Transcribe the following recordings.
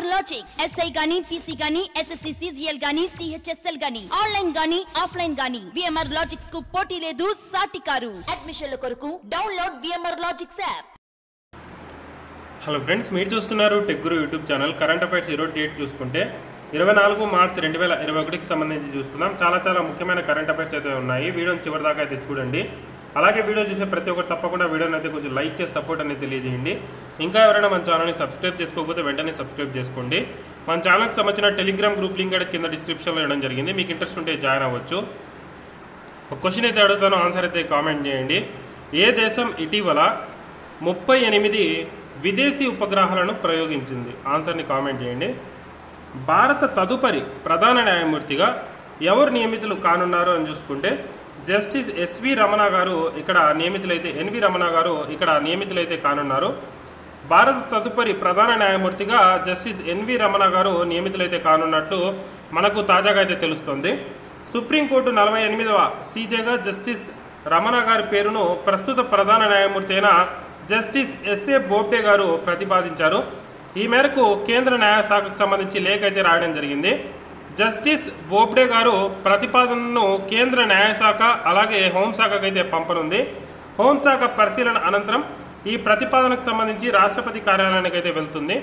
VMR logic SI గాని PC గాని SSC CGL గాని సిహెచ్ఎస్ఎల్ గాని ఆన్లైన్ గాని ఆఫ్లైన్ గాని విఎంఆర్ లాజిక్స్కు పోటీ లేదు సాటి కారు. అడ్మిషన్ల కొరకు download VMR logics app hello friends మీరు చూస్తున్నారు tech guru YouTube channel current affairs ఈరోజు డేట్ చూసుకుంటే ఇరవై నాలుగు మార్చ్ రెండు వేల ఇరవై ఒకటికి సంబంధించి చూసుకుందాం. చాలా చాలా ముఖ్యమైన కరెంట్ అఫైర్స్ అయితే ఉన్నాయి. వీడియోని చివరి దాకా అయితే చూడండి. అలాగే వీడియో చూసే ప్రతి ఒక్కరు తప్పకుండా వీడియోని అయితే కొంచెం లైక్ చేసి సపోర్ట్ అనేది తెలియజేయండి. ఇంకా ఎవరైనా మన ఛానల్ని సబ్స్క్రైబ్ చేసుకోకపోతే వెంటనే సబ్స్క్రైబ్ చేసుకోండి. మన ఛానల్కి సంబంధించిన టెలిగ్రామ్ గ్రూప్ లింక్ కూడా కింద డిస్క్రిప్షన్లో ఇవ్వడం జరిగింది. మీకు ఇంట్రెస్ట్ ఉంటే జాయిన్ అవ్వచ్చు. ఒక క్వశ్చన్ అయితే అడుగుతాను ఆన్సర్ అయితే కామెంట్ చేయండి. ఏ దేశం ఇటీవల ముప్పై ఎనిమిది విదేశీ ఉపగ్రహాలను ప్రయోగించింది? ఆన్సర్ని కామెంట్ చేయండి. భారత తదుపరి ప్రధాన న్యాయమూర్తిగా ఎవరు నియమితులు కానున్నారో అని చూసుకుంటే జస్టిస్ ఎస్వి రమణ గారు ఇక్కడ నియమితులైతే ఎన్వి రమణ గారు ఇక్కడ నియమితులైతే కానున్నారు. భారత తదుపరి ప్రధాన న్యాయమూర్తిగా జస్టిస్ ఎన్వి రమణ గారు నియమితులైతే కానున్నట్లు మనకు తాజాగా అయితే తెలుస్తోంది. సుప్రీంకోర్టు నలభై ఎనిమిదవ సీజేగా జస్టిస్ రమణ గారి పేరును ప్రస్తుత ప్రధాన న్యాయమూర్తి అయిన జస్టిస్ ఎస్ఏ బోబ్డే గారు ప్రతిపాదించారు. ఈ మేరకు కేంద్ర న్యాయశాఖకు సంబంధించి లేఖ అయితే రాయడం జరిగింది. జస్టిస్ బోబ్డే గారు ప్రతిపాదనను కేంద్ర న్యాయశాఖ అలాగే హోంశాఖకు అయితే పంపనుంది. హోంశాఖ పరిశీలన అనంతరం ఈ ప్రతిపాదనకు సంబంధించి రాష్ట్రపతి కార్యాలయానికి అయితే వెళ్తుంది.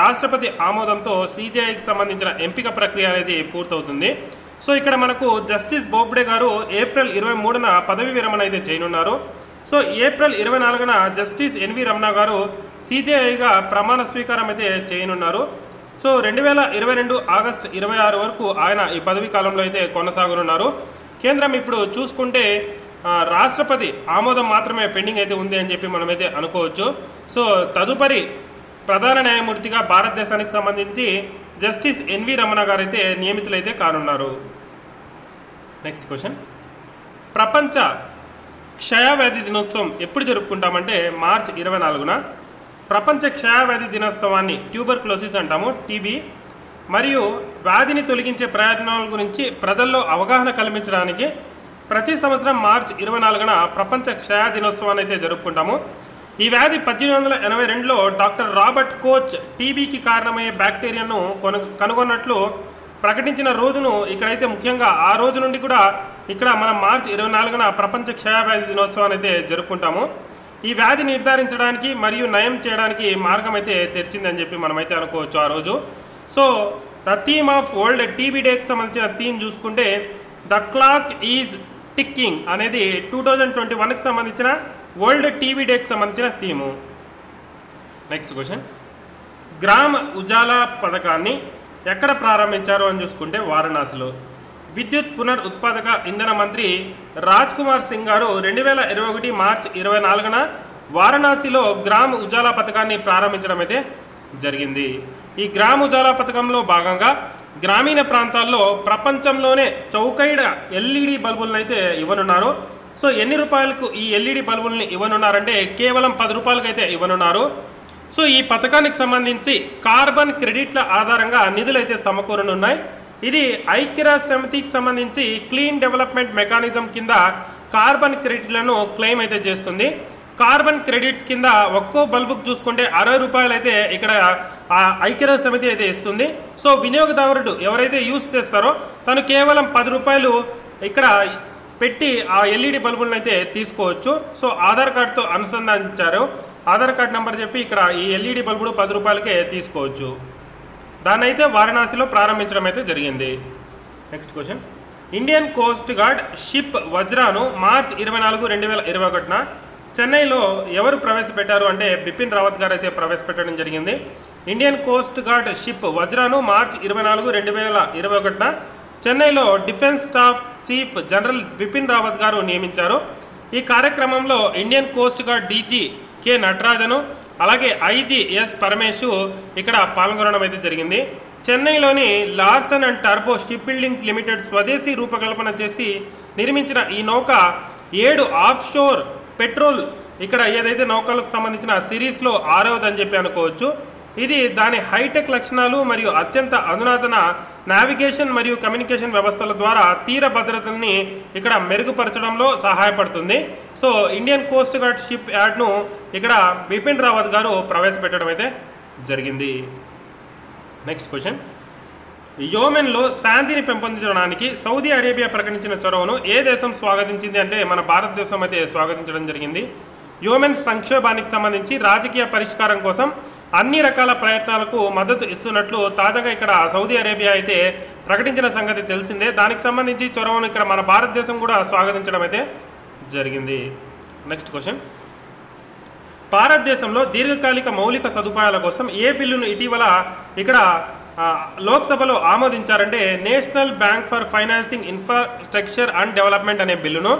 రాష్ట్రపతి ఆమోదంతో సీజేఐకి సంబంధించిన ఎంపిక ప్రక్రియ అనేది పూర్తవుతుంది. సో ఇక్కడ మనకు జస్టిస్ బోబ్డే గారు ఏప్రిల్ ఇరవై మూడున పదవి విరమణ అయితే చేయనున్నారు. సో ఏప్రిల్ ఇరవై నాలుగున జస్టిస్ ఎన్వి రమణ గారు సీజేఐగా ప్రమాణ స్వీకారం అయితే చేయనున్నారు. సో రెండు వేల ఇరవై రెండు ఆగస్ట్ ఇరవై ఆరు వరకు ఆయన ఈ పదవీ కాలంలో అయితే కొనసాగనున్నారు. కేంద్రం ఇప్పుడు చూసుకుంటే రాష్ట్రపతి ఆమోదం మాత్రమే పెండింగ్ అయితే ఉంది అని చెప్పి మనమైతే అనుకోవచ్చు. సో తదుపరి ప్రధాన న్యాయమూర్తిగా భారతదేశానికి సంబంధించి జస్టిస్ ఎన్వి రమణ గారు అయితే నియమితులైతే కానున్నారు. నెక్స్ట్ క్వశ్చన్ ప్రపంచ క్షయవ్యాధి దినోత్సవం ఎప్పుడు జరుపుకుంటామంటే మార్చ్ ఇరవై నాలుగున. ప్రపంచ క్షయవ్యాధి దినోత్సవాన్ని ట్యూబర్ క్లోసిస్ అంటాము టీబీ మరియు వ్యాధిని తొలగించే ప్రయత్నాల గురించి ప్రజల్లో అవగాహన కల్పించడానికి ప్రతి సంవత్సరం మార్చ్ ఇరవై నాలుగున ప్రపంచ క్షయ దినోత్సవాన్ని అయితే జరుపుకుంటాము. ఈ వ్యాధి పద్దెనిమిది వందల ఎనభై రెండులో డాక్టర్ రాబర్ట్ కోచ్ టీబీకి కారణమయ్యే బ్యాక్టీరియాను కొను కనుగొన్నట్లు ప్రకటించిన రోజును ఇక్కడైతే ముఖ్యంగా ఆ రోజు నుండి కూడా ఇక్కడ మనం మార్చి ఇరవై నాలుగున ప్రపంచ క్షయవ్యాధి దినోత్సవాన్ని అయితే జరుపుకుంటాము. ఈ వ్యాధి నిర్ధారించడానికి మరియు నయం చేయడానికి మార్గం అయితే తెరిచిందని చెప్పి మనమైతే అనుకోవచ్చు ఆ రోజు. So the theme of world TB డేకి సంబంధించిన థీమ్ చూసుకుంటే ద క్లాక్ ఈజ్ టిక్కింగ్ అనేది టూ థౌజండ్ ట్వంటీ వన్కి సంబంధించిన వరల్డ్ టీవీ డేకి సంబంధించిన థీము నెక్స్ట్ క్వశ్చన్ గ్రామ ఉజాలా పథకాన్ని ఎక్కడ ప్రారంభించారు అని చూసుకుంటే వారణాసిలో. విద్యుత్ పునర్ ఉత్పాదక ఇంధన మంత్రి రాజ్ కుమార్ సింగ్ గారు రెండు వేల ఇరవై ఒకటి మార్చ్ ఇరవై నాలుగున వారణాసిలో గ్రామ ఉజాలా పథకాన్ని ప్రారంభించడం అయితే జరిగింది. ఈ గ్రామ ఉజాలా పథకంలో భాగంగా గ్రామీణ ప్రాంతాల్లో ప్రపంచంలోనే చౌకైడ ఎల్ఈడి బల్బులను అయితే ఇవ్వనున్నారు. సో ఎన్ని రూపాయలకు ఈ ఎల్ఈడి బల్బుల్ని ఇవ్వనున్నారంటే కేవలం పది రూపాయలకైతే ఇవ్వనున్నారు. సో ఈ పథకానికి సంబంధించి కార్బన్ క్రెడిట్ల ఆధారంగా నిధులు అయితే సమకూరనున్నాయి. ఇది ఐక్యరాజ్య సమితికి సంబంధించి క్లీన్ డెవలప్మెంట్ మెకానిజం కింద కార్బన్ క్రెడిట్లను క్లెయిమ్ అయితే చేస్తుంది. కార్బన్ క్రెడిట్స్ కింద ఒక్కో బల్బుకు చూసుకుంటే అరవై రూపాయలు అయితే ఇక్కడ ఆ ఐక్యరాజ్య సమితి అయితే ఇస్తుంది. సో వినియోగదారుడు ఎవరైతే యూస్ చేస్తారో తను కేవలం పది రూపాయలు ఇక్కడ పెట్టి ఆ ఎల్ఈడి బల్బులను అయితే తీసుకోవచ్చు. సో ఆధార్ కార్డుతో అనుసంధానించారు. ఆధార్ కార్డ్ నెంబర్ చెప్పి ఇక్కడ ఈ ఎల్ఈడి బల్బులు పది రూపాయలకే తీసుకోవచ్చు. దాన్ని అయితే వారణాసిలో ప్రారంభించడం అయితే జరిగింది. Next question. Indian coast guard ship వజ్రాను March ఇరవై నాలుగు రెండు వేల ఇరవై ఒకటిన చెన్నైలో ఎవరు ప్రవేశపెట్టారు అంటే బిపిన్ రావత్ గారు అయితే ప్రవేశపెట్టడం జరిగింది. ఇండియన్ కోస్ట్ గార్డ్ షిప్ వజ్రాను మార్చ్ ఇరవై నాలుగు రెండు వేల ఇరవై ఒకటిన చెన్నైలో defence staff chief general Bipin Rawat గారు నియమించారు. ఈ కార్యక్రమంలో Indian coast guard DG K నటరాజను అలాగే ఐజీ ఎస్ పరమేశు ఇక్కడ పాల్గొనడం అయితే జరిగింది. చెన్నైలోని లార్సన్ అండ్ టర్బో షిప్ బిల్డింగ్ లిమిటెడ్ స్వదేశీ రూపకల్పన చేసి నిర్మించిన ఈ నౌక ఏడు ఆఫ్ షోర్ పెట్రోల్ ఇక్కడ ఏదైతే నౌకలకు సంబంధించిన సిరీస్లో ఆరవదని చెప్పి అనుకోవచ్చు. ఇది దాని హైటెక్ లక్షణాలు మరియు అత్యంత అధునాతన నావిగేషన్ మరియు కమ్యూనికేషన్ వ్యవస్థల ద్వారా తీర భద్రతని ఇక్కడ మెరుగుపరచడంలో సహాయపడుతుంది. So Indian coast guard ship యాడ్ను ఇక్కడ బిపిన్ రావత్ గారు ప్రవేశపెట్టడం అయితే జరిగింది. Next question. యోమెన్లో శాంతిని పెంపొందించడానికి సౌదీ అరేబియా ప్రకటించిన చొరవను ఏ దేశం స్వాగతించింది అంటే మన భారతదేశం అయితే స్వాగతించడం జరిగింది. యోమెన్ సంక్షోభానికి సంబంధించి రాజకీయ పరిష్కారం కోసం అన్ని రకాల ప్రయత్నాలకు మద్దతు ఇస్తున్నట్లు తాజాగా ఇక్కడ సౌదీ అరేబియా అయితే ప్రకటించిన సంగతి తెలిసిందే. దానికి సంబంధించి చొరవను ఇక్కడ మన భారతదేశం కూడా స్వాగతించడం అయితే జరిగింది. Next question. భారతదేశంలో దీర్ఘకాలిక మౌలిక సదుపాయాల కోసం ఏ బిల్లును ఇటీవల ఇక్కడ లోక్సభలో ఆమోదించారంటే national bank for financing infrastructure and development అనే బిల్లును.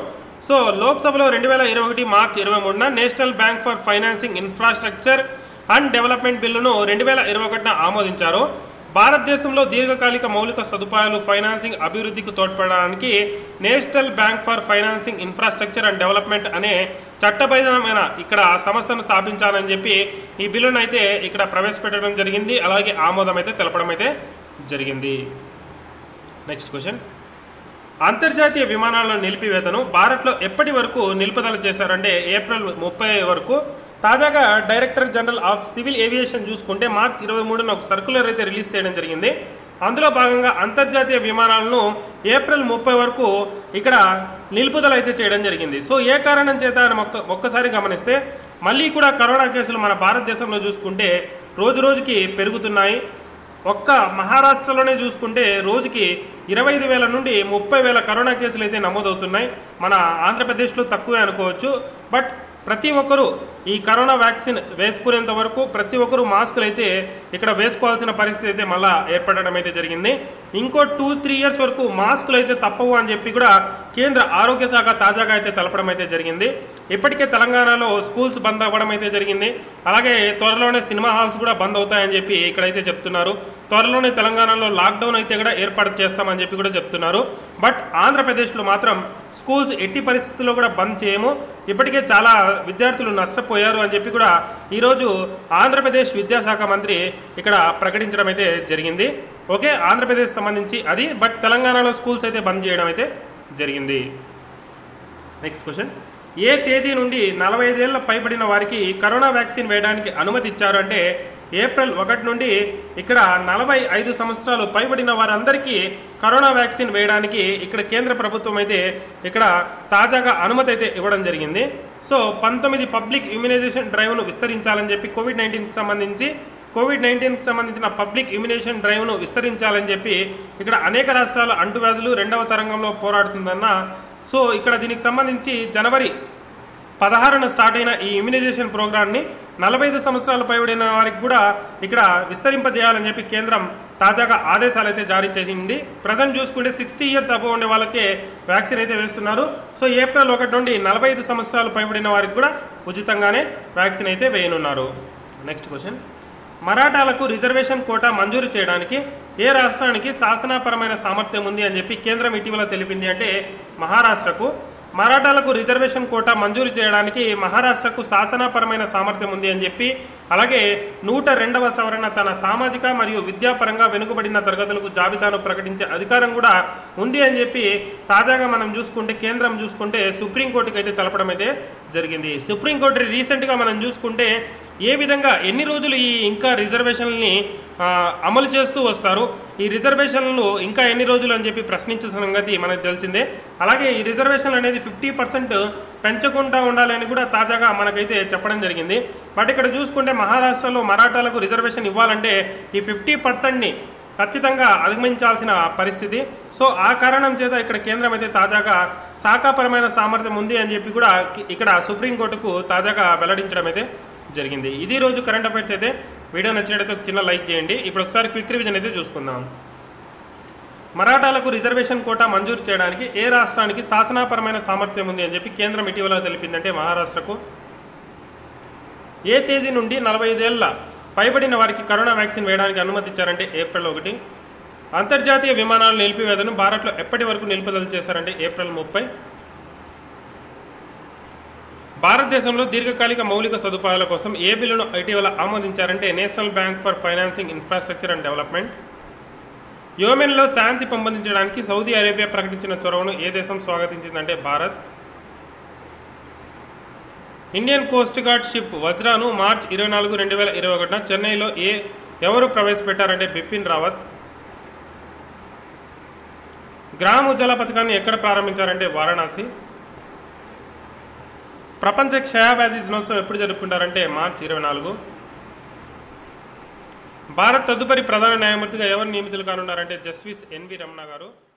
సో లోక్సభలో రెండు వేల ఇరవై ఒకటి మార్చి ఇరవై మూడున national bank for financing infrastructure and development బిల్లును రెండు వేల ఇరవై ఒకటిన ఆమోదించారు. భారతదేశంలో దీర్ఘకాలిక మౌలిక సదుపాయాలు ఫైనాన్సింగ్ అభివృద్ధికి తోడ్పడడానికి national bank for financing infrastructure and development అనే చట్టబద్ధమైన ఇక్కడ సంస్థను స్థాపించాలని చెప్పి ఈ బిల్లును అయితే ఇక్కడ ప్రవేశపెట్టడం జరిగింది. అలాగే ఆమోదం అయితే తెలపడం అయితే జరిగింది. నెక్స్ట్ క్వశ్చన్ అంతర్జాతీయ విమానాల నిలిపివేతను భారత్లో ఎప్పటి వరకు నిలుపుదల చేశారంటే ఏప్రిల్ ముప్పై వరకు తాజాగా director general of civil aviation చూసుకుంటే మార్చి ఇరవై మూడున ఒక సర్కులర్ అయితే రిలీజ్ చేయడం జరిగింది. అందులో భాగంగా అంతర్జాతీయ విమానాలను ఏప్రిల్ ముప్పై వరకు ఇక్కడ నిలుపుదల అయితే చేయడం జరిగింది. సో ఏ కారణం చేత అని ఒక్క ఒక్కసారి గమనిస్తే మళ్ళీ కూడా కరోనా కేసులు మన భారతదేశంలో చూసుకుంటే రోజు రోజుకి పెరుగుతున్నాయి. ఒక్క మహారాష్ట్రలోనే చూసుకుంటే రోజుకి ఇరవై ఐదు వేల నుండి ముప్పై వేల కరోనా కేసులు అయితే నమోదవుతున్నాయి. మన ఆంధ్రప్రదేశ్లో తక్కువే అనుకోవచ్చు. బట్ ప్రతి ఒక్కరూ ఈ కరోనా వ్యాక్సిన్ వేసుకునేంత వరకు ప్రతి ఒక్కరూ మాస్కులు అయితే ఇక్కడ వేసుకోవాల్సిన పరిస్థితి అయితే మళ్ళా ఏర్పడడం అయితే జరిగింది. ఇంకో టూ త్రీ ఇయర్స్ వరకు మాస్కులు అయితే తప్పవు అని చెప్పి కూడా కేంద్ర ఆరోగ్య శాఖ తాజాగా అయితే తెలపడం అయితే జరిగింది. ఇప్పటికే తెలంగాణలో స్కూల్స్ బంద్ అవ్వడం అయితే జరిగింది. అలాగే త్వరలోనే సినిమా హాల్స్ కూడా బంద్ అవుతాయని చెప్పి ఇక్కడైతే చెప్తున్నారు. త్వరలోనే తెలంగాణలో లాక్డౌన్ అయితే కూడా ఏర్పాటు చేస్తామని చెప్పి కూడా చెప్తున్నారు. బట్ ఆంధ్రప్రదేశ్లో మాత్రం స్కూల్స్ ఎట్టి పరిస్థితుల్లో కూడా బంద్ చేయము. ఇప్పటికే చాలా విద్యార్థులు నష్టపోయారు అని చెప్పి కూడా ఈరోజు ఆంధ్రప్రదేశ్ విద్యాశాఖ మంత్రి ఇక్కడ ప్రకటించడం అయితే జరిగింది. ఓకే ఆంధ్రప్రదేశ్ సంబంధించి అది బట్ తెలంగాణలో స్కూల్స్ అయితే బంద్ చేయడం అయితే జరిగింది. Next question. ఏ తేదీ నుండి నలభై ఐదేళ్ళ పైబడిన వారికి కరోనా వ్యాక్సిన్ వేయడానికి అనుమతి ఇచ్చారు అంటే ఏప్రిల్ ఒకటి నుండి ఇక్కడ నలభై ఐదు సంవత్సరాలు పైబడిన వారందరికీ కరోనా వ్యాక్సిన్ వేయడానికి ఇక్కడ కేంద్ర ప్రభుత్వం అయితే ఇక్కడ తాజాగా అనుమతి అయితే ఇవ్వడం జరిగింది. సో పంతొమ్మిది పబ్లిక్ ఇమ్యునైజేషన్ డ్రైవ్ను విస్తరించాలని చెప్పి కోవిడ్ నైన్టీన్కి సంబంధించి కోవిడ్ నైన్టీన్కి సంబంధించిన పబ్లిక్ ఇమ్యునేషన్ డ్రైవ్ను విస్తరించాలని చెప్పి ఇక్కడ అనేక రాష్ట్రాల అంటువ్యాధులు రెండవ తరంగంలో పోరాడుతుందన్న సో ఇక్కడ దీనికి సంబంధించి జనవరి పదహారున స్టార్ట్ అయిన ఈ ఇమ్యునైజేషన్ ప్రోగ్రామ్ని నలభై ఐదు సంవత్సరాలు పైబడిన వారికి కూడా ఇక్కడ విస్తరింపజేయాలని చెప్పి కేంద్రం తాజాగా ఆదేశాలు అయితే జారీ చేసింది. ప్రజెంట్ చూసుకుంటే సిక్స్టీ ఇయర్స్ అబవ్ ఉండే వాళ్ళకే వ్యాక్సిన్ అయితే వేస్తున్నారు. సో ఏప్రిల్ ఒకటి నుండి నలభై ఐదు సంవత్సరాలు పైబడిన వారికి కూడా ఉచితంగానే వ్యాక్సిన్ అయితే వేయనున్నారు. Next question. మరాఠాలకు రిజర్వేషన్ కోటా మంజూరు చేయడానికి ఏ రాష్ట్రానికి శాసనపరమైన సామర్థ్యం ఉంది అని చెప్పి కేంద్రం ఇటీవల తెలిపింది అంటే మహారాష్ట్రకు. మరాఠాలకు రిజర్వేషన్ కోటా మంజూరు చేయడానికి మహారాష్ట్రకు శాసనపరమైన సామర్థ్యం ఉంది అని చెప్పి అలాగే నూట రెండవ సవరణ తన సామాజిక మరియు విద్యాపరంగా వెనుకబడిన తరగతులకు జాబితాను ప్రకటించే అధికారం కూడా ఉంది అని చెప్పి తాజాగా మనం చూసుకుంటే కేంద్రం చూసుకుంటే సుప్రీంకోర్టుకు అయితే తెలపడం అయితే జరిగింది. సుప్రీంకోర్టు రీసెంట్గా మనం చూసుకుంటే ఏ విధంగా ఎన్ని రోజులు ఈ ఇంకా రిజర్వేషన్ని అమలు చేస్తూ వస్తారు? ఈ రిజర్వేషన్లు ఇంకా ఎన్ని రోజులు అని చెప్పి ప్రశ్నించిన సంగతి మనకు తెలిసిందే. అలాగే ఈ రిజర్వేషన్ అనేది ఫిఫ్టీ పర్సెంట్ పెంచకుండా ఉండాలని కూడా తాజాగా మనకైతే చెప్పడం జరిగింది. బట్ ఇక్కడ చూసుకుంటే మహారాష్ట్రలో మరాఠాలకు రిజర్వేషన్ ఇవ్వాలంటే ఈ ఫిఫ్టీ పర్సెంట్ని ఖచ్చితంగా అధిగమించాల్సిన పరిస్థితి. సో ఆ కారణం చేత ఇక్కడ కేంద్రం అయితే తాజాగా శాఖాపరమైన సామర్థ్యం ఉంది అని చెప్పి కూడా ఇక్కడ సుప్రీంకోర్టుకు తాజాగా వెల్లడించడం అయితే జరిగింది. ఇది రోజు కరెంట్ అఫైర్స్ అయితే వీడియో నచ్చినట్లయితే ఒక చిన్న లైక్ చేయండి. ఇప్పుడు ఒకసారి క్విక్ రివిజన్ అయితే చూసుకుందాం. మరాఠాలకు రిజర్వేషన్ కోటా మంజూరు చేయడానికి ఏ రాష్ట్రానికి శాసనాపరమైన సామర్థ్యం ఉంది అని చెప్పి కేంద్రం ఇటీవల తెలిపిందంటే మహారాష్ట్రకు. ఏ తేదీ నుండి నలభై ఐదేళ్ళ పైబడిన వారికి కరోనా వ్యాక్సిన్ వేయడానికి అనుమతి ఇచ్చారంటే ఏప్రిల్ ఒకటి. అంతర్జాతీయ విమానాలు నిలిపివేతను భారత్లో ఎప్పటి వరకు నిలుపుదల చేశారంటే ఏప్రిల్ ముప్పై. భారతదేశంలో దీర్ఘకాలిక మౌలిక సదుపాయాల కోసం ఏ బిల్లును ఇటీవల ఆమోదించారంటే national bank for financing infrastructure and development? యోమెన్లో శాంతి పెంపొందించడానికి సౌదీ అరేబియా ప్రకటించిన చొరవను ఏ దేశం స్వాగతించిందంటే Bharat. Indian coast guard ship వజ్రాను March ఇరవై నాలుగు రెండు వేల ఇరవై ఒకటిన చెన్నైలో ఏ ఎవరు ప్రవేశపెట్టారంటే బిపిన్ రావత్. గ్రామ ఉజ్జల పథకాన్ని ఎక్కడ ప్రారంభించారంటే వారణాసి. ప్రపంచ క్షయవ్యాధి దినోత్సవం ఎప్పుడు జరుపుకుంటారంటే మార్చి ఇరవై నాలుగు. భారత్ తదుపరి ప్రధాన న్యాయమూర్తిగా ఎవరు నియమితులు కానున్నారంటే జస్టిస్ ఎన్వి రమణ గారు.